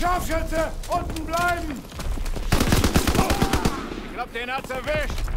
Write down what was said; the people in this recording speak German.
Scharfschütze! Unten bleiben! Ich glaub, den hat's erwischt.